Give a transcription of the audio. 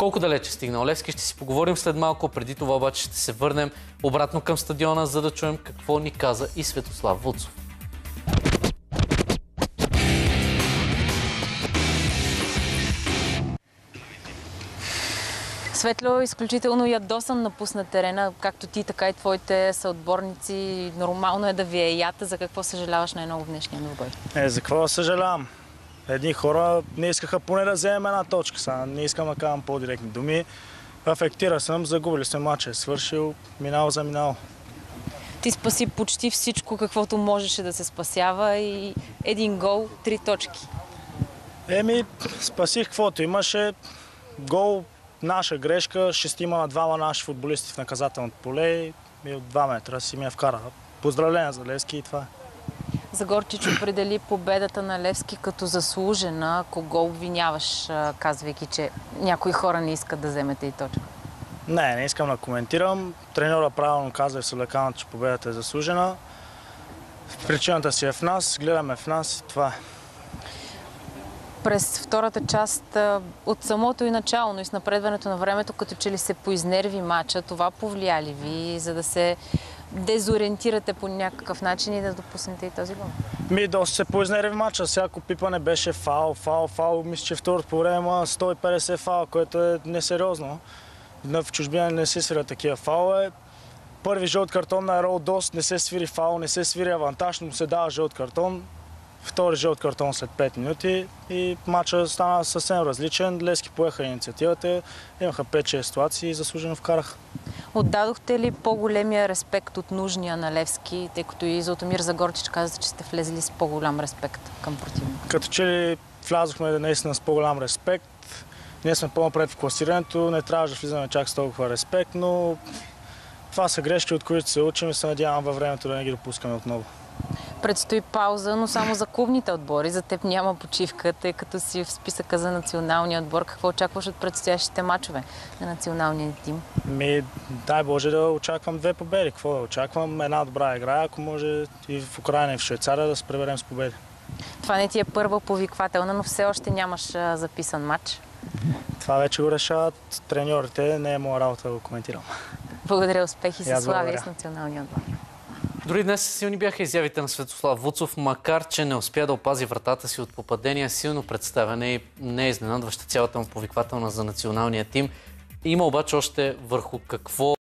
Колко далече стигнал Левски ще си поговорим след малко. Преди това обаче ще се върнем обратно към стадиона, за да чуем какво ни каза и Светослав Вуцов. Светло изключително ядосан напусна терена, както ти, така и твоите съотборници. Нормално е да ви е ята. За какво съжаляваш най-много в днешния двубой? Е, за какво съжалявам? Едни хора не искаха поне да вземем една точка. Сега не искам да казвам по-директни думи. Афектира съм, загубили сме матча. Е свършил, минал за минал. Ти спаси почти всичко, каквото можеше да се спасява и един гол, три точки. Еми, спасих каквото имаше. Гол, наша грешка, шестима на двама наши футболисти в наказателното поле и от два метра си ми я вкара. Поздравления за Левски и това е. Загорчич определи победата на Левски като заслужена. Кого обвиняваш, казвайки, че някои хора не искат да вземете и точка? Не, не искам да коментирам. Треньора правилно каза и в Солеканата, че победата е заслужена. Причината си е в нас, гледаме в нас и това е. През втората част от самото и начало, и с напредването на времето, като че ли се поизнерви мача, това повлия ли ви, за да се дезориентирате по някакъв начин и да допуснете и този гол? Ми, доста се поизнерви мача. Всяко пипане беше фал, фал, фал. Мисля, че второто по време има 150 фал, което е несериозно. В чужбина не се свирят такива фалове. Първи жълт картон на Ерол Дос, не се свири фал, не се свири авантаж, но се дава жълт картон. Втори жълт картон след 5 минути и матча стана съвсем различен. Лески поеха инициативата, имаха 5-6 ситуации и заслужено вкараха. Отдадохте ли по-големия респект от нужния на Левски, тъй като и Золотомир Загорчич каза, че сте влезли с по-голям респект към противника? Като че ли влязохме наистина с по-голям респект. Ние сме по-напред в класирането, не трябваше да влизаме чак с толкова респект, но това са грешки, от които се учим и се надявам във времето да не ги допускаме отново. Предстои пауза, но само за клубните отбори. За теб няма почивка, тъй като си в списъка за националния отбор. Какво очакваш от предстоящите матчове на националния тим? Ми, дай Боже да очаквам две победи. Какво да очаквам? Една добра игра, ако може и в Украина и в Швейцария да се преберем с победи. Това не ти е първа повиквателна, но все още нямаш записан матч. Това вече го решават треньорите, не е моя работа да го коментирам. Благодаря, успехи с Славия и с националния отбор. Дори днес силни бяха изявите на Светослав Вуцов, макар че не успя да опази вратата си от попадения, силно представяне и не е изненадваща цялата му повиквателна за националния тим. Има обаче още върху какво